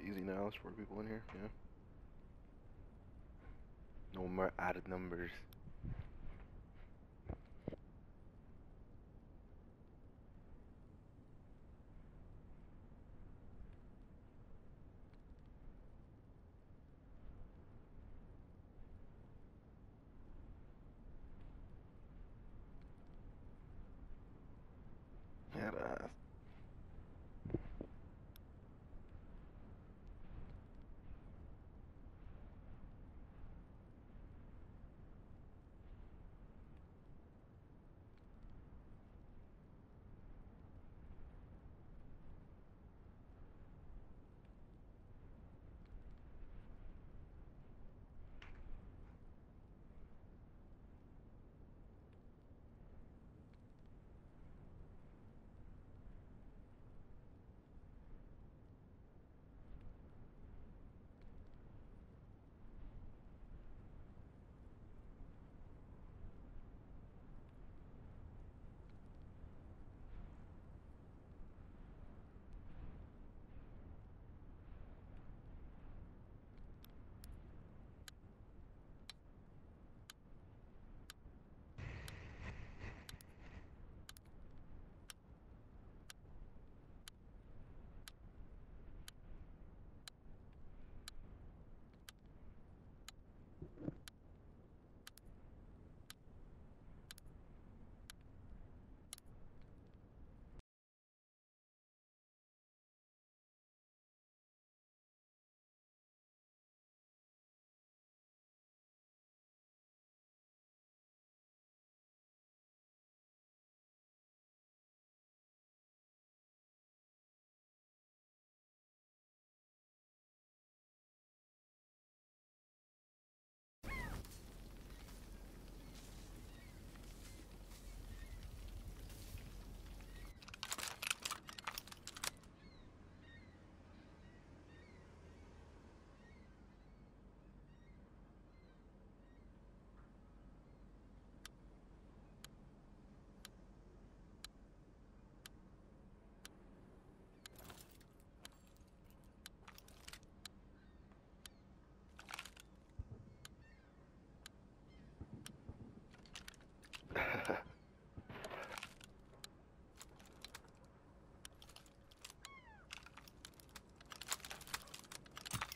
easy now. There's four people in here. Yeah. No more added numbers.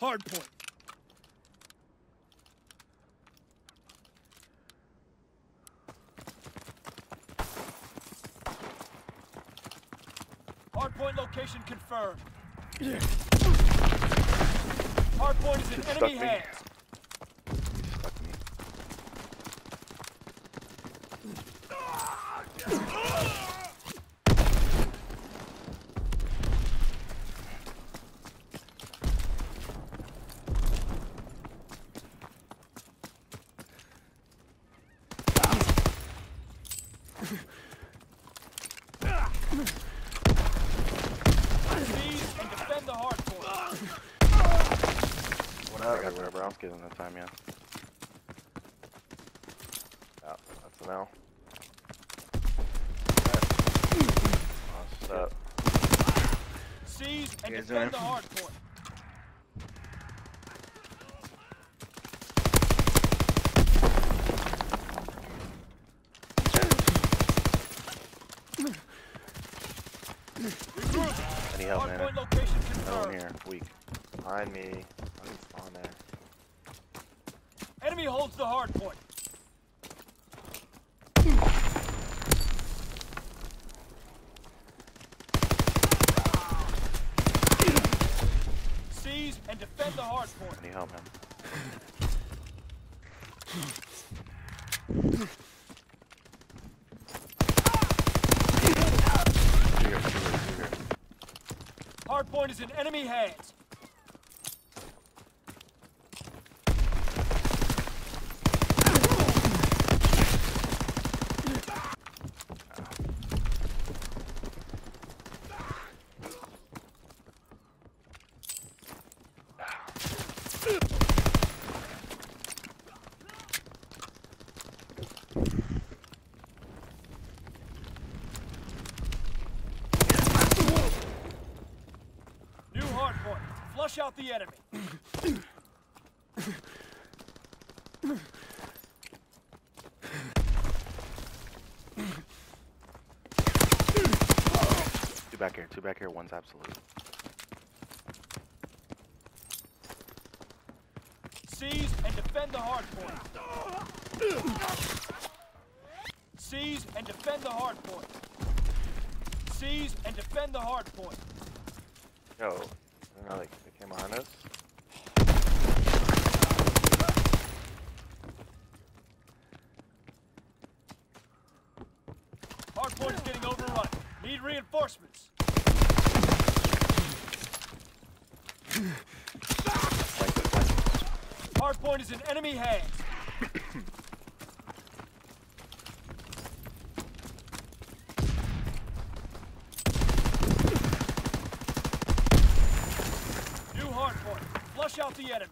Hard point. Hard point location confirmed. Hard point is in enemy hands. Fuck me. Seize and defend the hard point. Whatever, I got whatever that time, yeah. Yeah, that's an L. What's up? Seize and defend the hard point. Any help, man? point No one here. Weak. Behind me. I'm on there. Enemy holds the hard point. Seize and defend the hard point. Any help, man? Two here, two here, two here. Hard point is in enemy hands. New hard point. Flush out the enemy. Two back here, two back here, one's absolute. Seize and defend the hard point. Seize and defend the hard point. Seize and defend the hard point. Yo, know, like, behind us. Hard getting overrun. Need reinforcements. Flank it, flank it. Hard point is in enemy hands. New hard point. Flush out the enemy.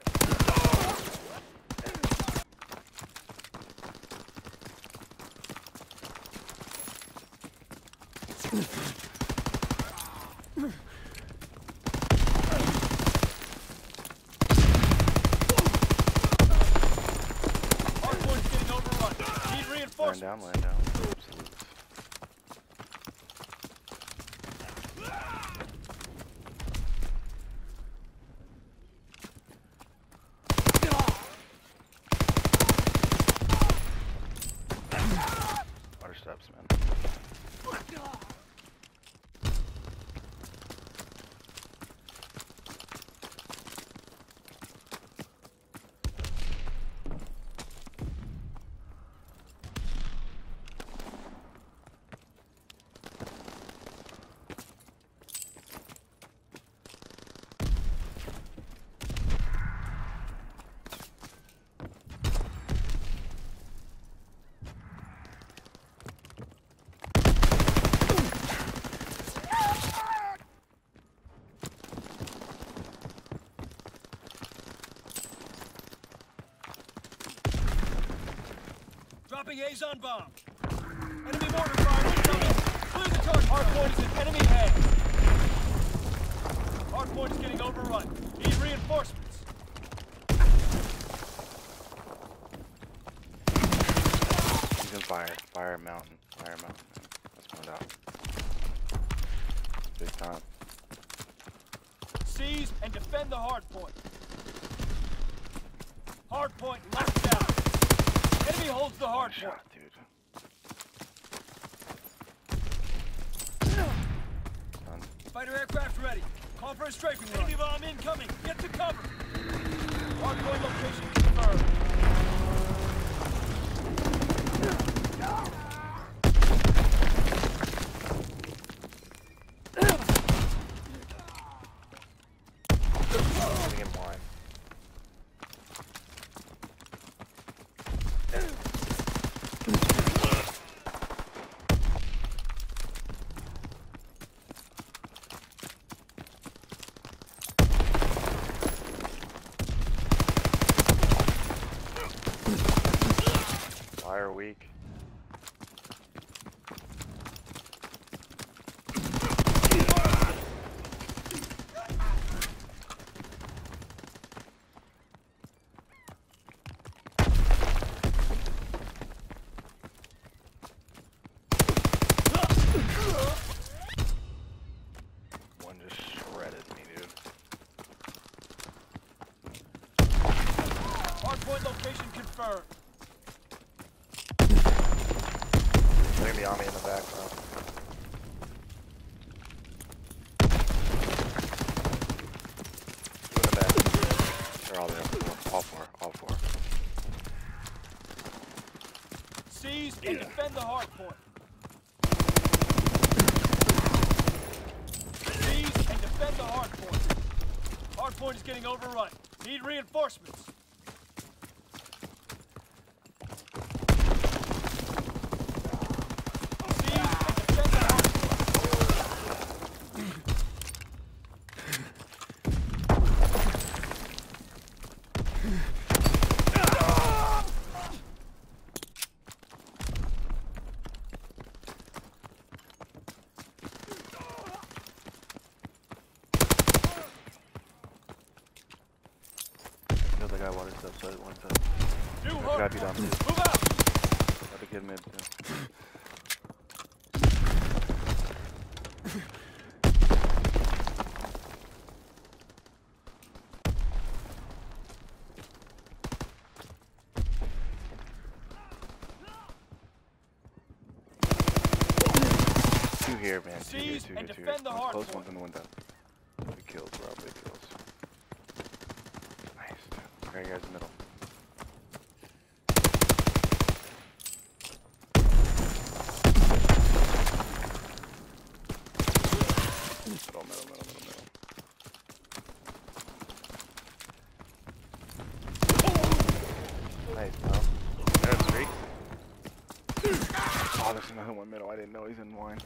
Hard point is getting overrun. Need Land down, land down. Absolute. Water steps, man. Dropping Azon bomb. Enemy mortar fire incoming. Clear the target. Hard point is in enemy hands. Hard point is getting overrun. Need reinforcements. He's in fire. Fire mountain. Fire mountain. That's one out. Big time. Seize and defend the hard point. Hard point locked down. Enemy holds the hard One point. shot, dude. Done. Fighter aircraft ready. Call for a strafing run. Enemy bomb incoming. Get to cover. Hard point location confirmed. Getting him blind. Fire weak. One just shredded me, dude. Hard point location confirmed. They're gonna be on me in the back, bro. Two in the back. They're all there. Four. All four. All four. Seize and defend the hard point. Seize and defend the hard point. Hard point is getting overrun. Need reinforcements. Seize and defend the hard point. Other guy water step side, one side. New There's a guy hard beat on point. me. Move out. Other kid mid too. Two here, man. Two here, two here, two here. defend the One's hard close, one's in the window. Big kills, bro. Big kills. Nice. Right here's the middle. Middle, middle, middle, middle, middle. Nice, bro. There's streak. Oh, there's another one middle. I didn't know he's in wine.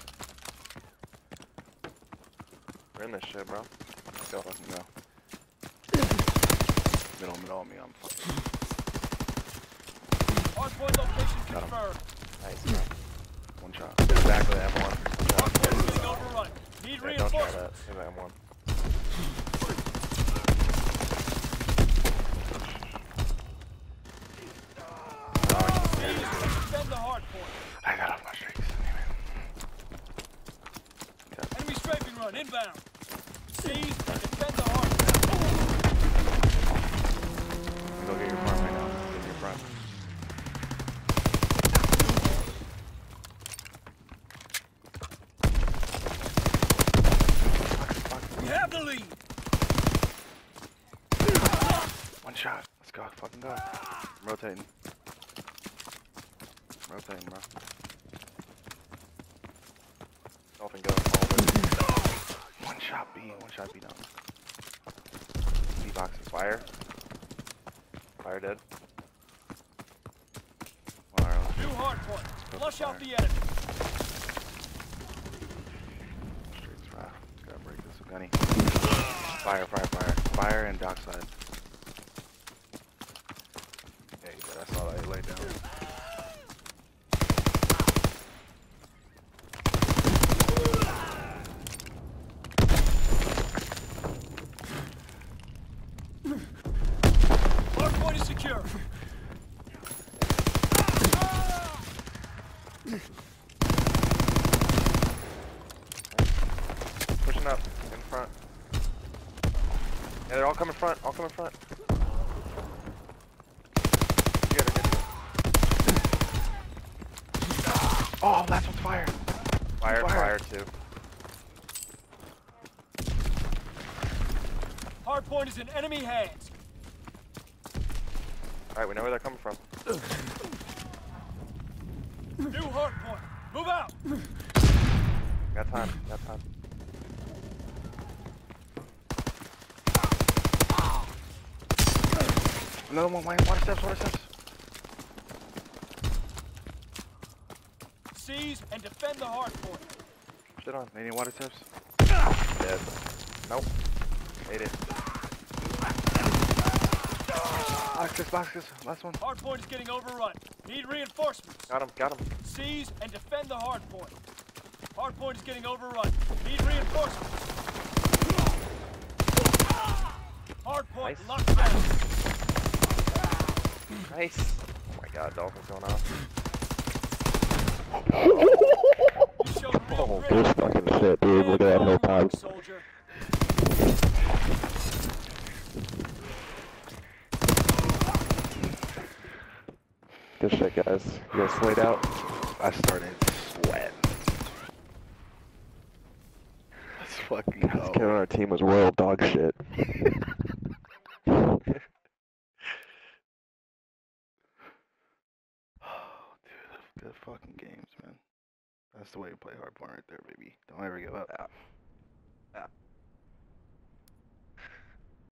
We're in this shit, bro. Let's go. Fucking go stupid on all me. I'm fucking. Hardpoint location confirmed. Nice. One shot. Exactly, M1. Hardpoint's getting overrun. Need yeah, reinforcements. Don't try that. Here's M1. The lead. One shot. Let's go. Fucking go. I'm rotating. I'm rotating, bro. Off and go. All One shot B. One shot B down. B box is fire. Fire dead. One. New hard point. Flush out the enemy. Gunny. Fire, fire, fire. Fire and dockside. You bet. I saw that. He laid down. Hard point is secure. Pushing up front. Yeah, they're all coming front. All coming front. You gotta get Oh, last one's fire. fire, Fire. fire too. Hard point is in enemy hands. All right, we know where they're coming from. New hard point. Move out. Got time. Got time. Another one. Water water steps. Water steps. Seize and defend the hard point. Shit on. Any water steps? Dead. Nope. Ate it. Boxes. Boxes. Last one. Hard point is getting overrun. Need reinforcements. Got him. Got him. Seize and defend the hard point. Hard point is getting overrun. Need reinforcements. Hard point Nice. locked down. Nice. Oh my god, Dolphin's going off. You showed real Oh. This fucking shit, dude. Look at that whole time. Soldier. Good shit, guys. You guys slayed out. I started sweating. Let's fucking This go. kid on our team was royal dog shit. Oh, dude, good fucking games, man. That's the way to play hardpoint right there, baby. Don't ever give up.